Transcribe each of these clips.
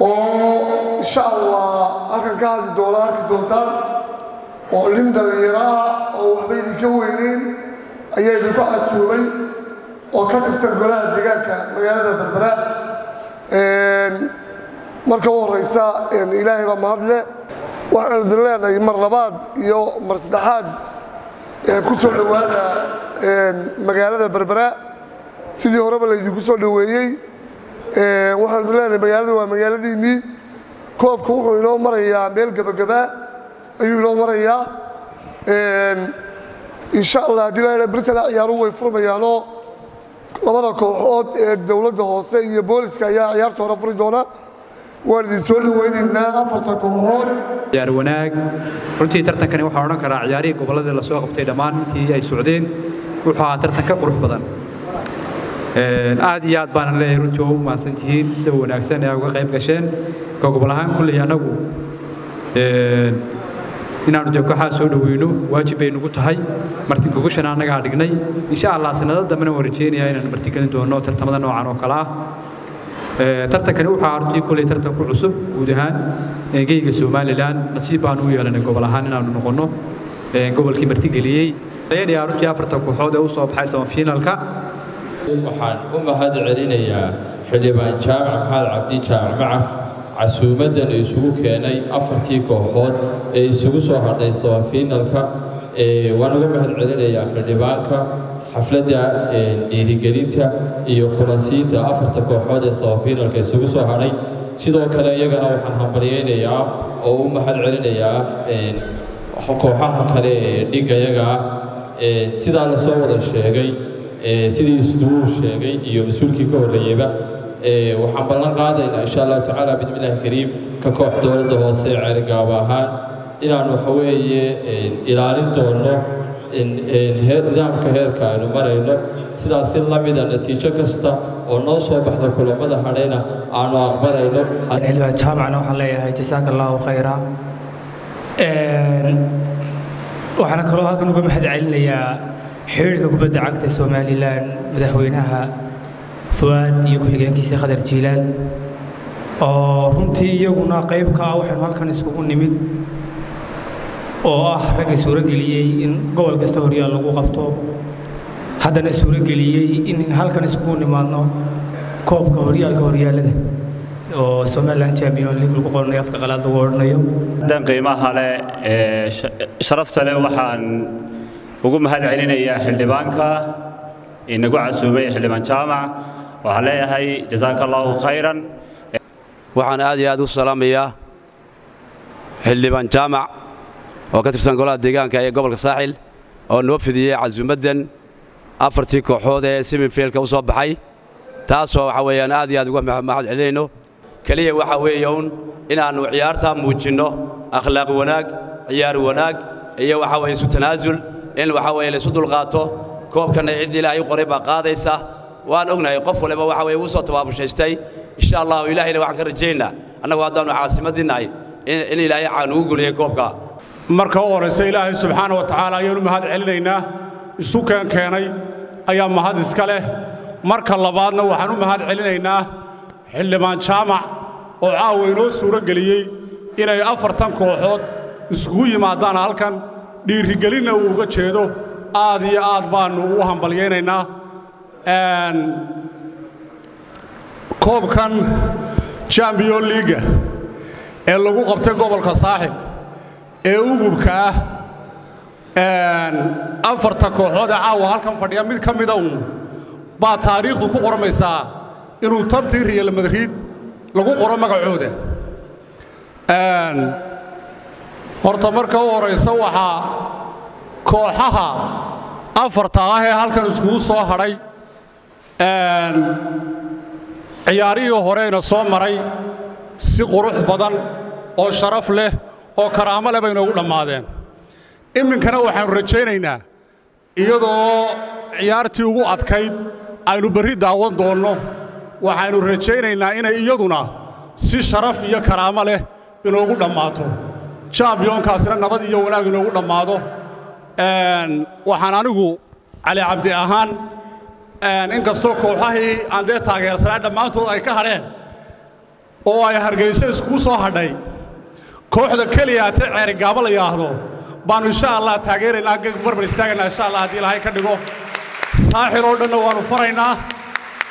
oo insha allah halkan ka hadli doona arki doontaan oo nin dhallinyaro ah oo waxba idinka weyneyn ayaa idinku casuumay oo ka tirsan golaha deegaanka magaalada berbera marka u horeysa ilaahay baa mahadle waxaanu idin leenahay mar labaad iyo mar saddexaad ku soo dhowaada magaalada berbera sidii horeba laydinku soo dhoweeyey waxaanu idin leenahay magaaladu waa magaaladiinnii koobka wuxuu inoo marayaa meel gebagabaa ayuu inoo marayaa. Insha allah haddii la britana ciyaaruhu way furmayaanoo labada kooxood ee dowladda hoose iyo booliska ayaa ciyaarta hore furi doona. Waan idin soo dhawaynaynaa afarta kooxood. Ciyaar wanaag. Runtii tartankani waxaan odhan karaa ciyaarihii gobolladii la soo qabtay dhammaan intii ay socdeen. Wuxuu ahaa tartan ka qurux badan aad iyo aad baanan leeyahay runtii oo u mahadsan tihiin sida wanaagsan ee uga qayb gasheen. Ka gobol ahaan kulley annagu inaannu dee kooxaha soo dhoweyno waajib bay nugu tahay. Martigogashana annagaa dhignay. Insha allah sanado dambena waan rajeynayaa inaan martigelin doono tartamada noocan oo kale ah. Tartankani wuxuu runtii kulley tartan ku cusub guud ahaan. Geyga somalilan nasiib baanu u yeelanay gobol ahaan inaannu noqonno. Gobolkii martigeliyey runtii afarta kooxood ee u baxay samafiinalka waxaan u mahad celinayaa xildhibaan jaamac maxamed cabdi jaamac macaf casuumaddan isugu keenay afartii kooxood ee isugu soo hadhay samafiinalka waan uga mahad celinayaa xildhibaanka xafladda dhiirigelinta iyo kulansiinta afarta kooxood ee samafiinalka isugu soo hadhay. Sidoo kale iyagana waxaan hambalyaynayaa oo u mahad celinayaa kooxaha kale ee dhigayaga sidaa la soo wada sheegay sidii isduuu sheegay iyo mas'uulkii ka horreeyeyba waxaan ballan qaadaynaa insha allahu tacaala bismillahi kariim ka koox dowladda hoose ee ceerigaaba ahaan inaan waxa weeye ilaalin doonno nidaamka heerka aynu marayno. Sidaas si la mida natiijo kasta oo noo soo baxda kulammada hadhayna aanu aqbalayno. Jaamacna waxaan leeyahay jasaaka allahu khayra waxaana kaloo halkan uga mahad xiriirka kubadda cagta somalilan madaxweynaha fuwaad iyo ku-xigeenkiisa khadar jiilaal oo runtii iyaguna qayb ka ah waxaynu halkan iskugu nimid oo ah ragga suurageliyey in gobol kasta horyaal lagu qabto. Haddana suurageliyey in halkan iskugu nimaadno koobka horyaalka horyaalada oo somalilan champion league lagu qoranayo afka qalaad lagu odhanayo dan qiimaha leh sharafta leh waxaan ugu mahad celinayaa xildhibaanka inagu casuumay xildhibaan jaamac waxaan leeyahay jazaaka allahu khayran waxaan aad iyo aad u salaamayaa xildhibaan jaamac oo ka tirsan golaha deegaanka ee gobolka saaxil oo noo fidiyey casuumaddan afartii kooxood ee siminfielka u soo baxay. Taasoo waxa weeyaan aad iyo aad uga mahad celinayno keliya waxa weeye uun inaannu ciyaartaa muujinno akhlaaq wanaag ciyaar wanaag iyo waxa weeye isu tanaasul in waxa weeye laysu dulqaato. Koobkanna ciddii ilaahay u qoray baa qaadaysa. Waan ognahay qof waliba waxa weeye uu soo tabaabushaystay. Insha allahu ilaahayna waxaan ka rajaynaa. Annagu haddaannu caasimaddii nahay in ilaahay caan ugu guliyey koobka. Marka u horaysa ilaahay subxaana wa tacaala ayaanu mahad celinaynaa. Isu keen keenay ayaa mahad iska leh. Marka labaadna waxaan u mahad celinaynaa xildhibaan jaamac oo caawa inoo suuro geliyey inay afartan kooxood iskugu yimaadaan halkan dhiirigelinna uu uga jeedo aad iyo aad baannu u hambalyaynaynaa. Koobkan champion liiga ee lagu qabtay gobolka saaxib ee ugubka ah afarta kooxood ee caawa halkan fadhiya mid ka mida uun baa taariikhdu ku qormaysaa inuu tabtii riyal madriid lagu qoro magacooda horta marka u horaysa waxaa kooxaha afarta ah ee halkan iskugu soo hadhay ciyaarihii horeyna soo maray si qurux badan oo sharaf leh oo karaamo leh bay noogu dhammaadeen. Iminkana waxaannu rajaynaynaa iyadoo ciyaartii ugu adkayd aynu berri daawan doonno waxaynu rajaynaynaa inay iyaduna si sharaf iyo karaamo leh inoogu dhammaato jambiyonkaasina nabad iyo wanaag inoogu dhammaado. Waxaan anigu cali cabdi ahaan inkastoo kooxahii aan dee taageersanaa dhammaantood ay ka hadheen oo ay hargayso iskugu soo hadhay kooxda keliya hatee ceerigaabo la yidhaahdo baannu insha allah taageeraynaa barbar istaagaynaa insha allah haddii ilaahay ka dhigo. Saaxil oo dhanna waannu faraynaa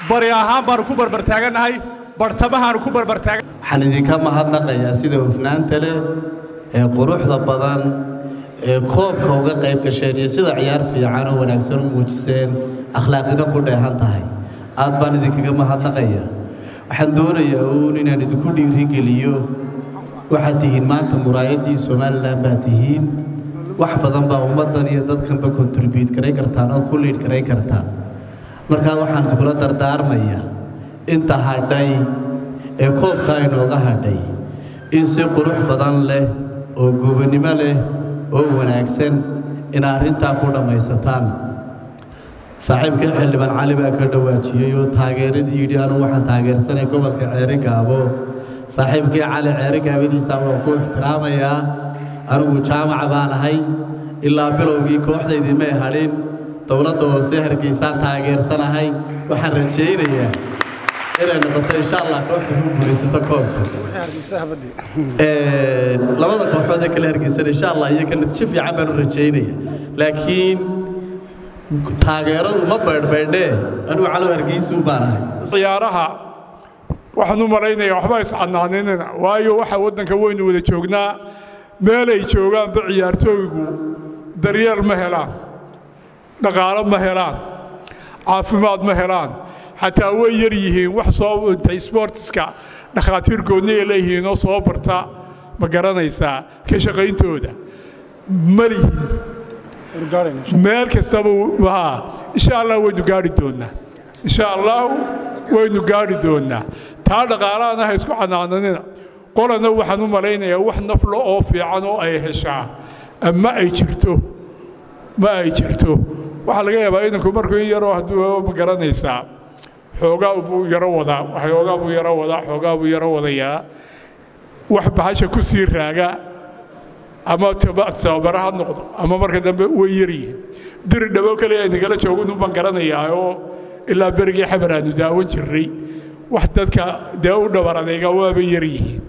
bari ahaan baannu ku barbar taagannahay bartamahaannu ku barbar taagan waxaan idinka mahadnaqayaa sida hufnaanta leh ee quruxda badan ee koobka uga qayb gasheen iyo sida ciyaar fiican oo wanaagsan u muujiseen akhlaaqina ku dheehan tahay. Aad baan idinkaga mahadnaqaya. Waxaan doonayaa uun inaan idinku dhiirigeliyo. Waxaad tihiin maanta muraayaddii somalilan baa tihiin. Wax badan baa ummaddan iyo dadkanba kontribuut garayn kartaan oo ku garayn kartaan. Markaa waxaan idinkula dardaarmayaa inta hadhay ee koobka inooga hadhay. In si qurux badan leh oo gobonnimo leh oo wanaagsan in arrintaa ku dhammaysataan saaxiibkii xildhibaan cali baa ka dhawaajiyey oo taageeradii yidhi anugu waxaan taageersanay gobolka ceeri gaabo saaxiibkii cali ceeri gaabadiisa waan ku ixtiraamayaa anugu jaamaca baan ahay ilaa bilowgii kooxdaydii may hadhin dowladda hoose hargeysaan taageersanahay waxaan rajaynayaa inay noqoto insha allah kooxda ku guulaysato koobka labada kooxood ee kale hargeysan insha allah iyaga natiijo fiican baan u rajaynaya laakiin taageeradu ma beedhbeedhee anigu calow hargeysuun baan ahay ciyaaraha waxaan u malaynayaa waxba iscadnaaninina waayo waxa waddanka weynu wada joognaa meelay joogaanba ciyaartooygu daryeel ma helaan dhaqaalo ma helaan caafimaad ma helaan xataa way yar yihiin wax soo intay sboortiska dhakhaatiir goonni ay leeyihiin oo soo barta ma garanaysaa ka shaqayntooda ma lihin. Meel kastaba insha allah waynu gaari doonnaa. Insha allahu waynu gaari doonnaa. Taa dhaqaalaana ha isku canaananina. Qolana waxaan u malaynayaa wax naflo oo fiican oo ay heshaa. Ma ay jirto. Ma ay jirto. Waxaa laga yaabaa idanku markuu in yaroo hadduu ma garanaysaa xoogaa buu yaro wadaa waxoogaa buu yaro wadaa xoogaa buu yaro wadayaa wax bahasha ku sii raaga ama tababara ha noqdo ama marka dambe way yaryihiin diri dhabo kaliya inagala joogin baan garanayaa oo ilaa berigii xabar daawan jirnay. Wax dadka dee u dhabar waaba yaryihiin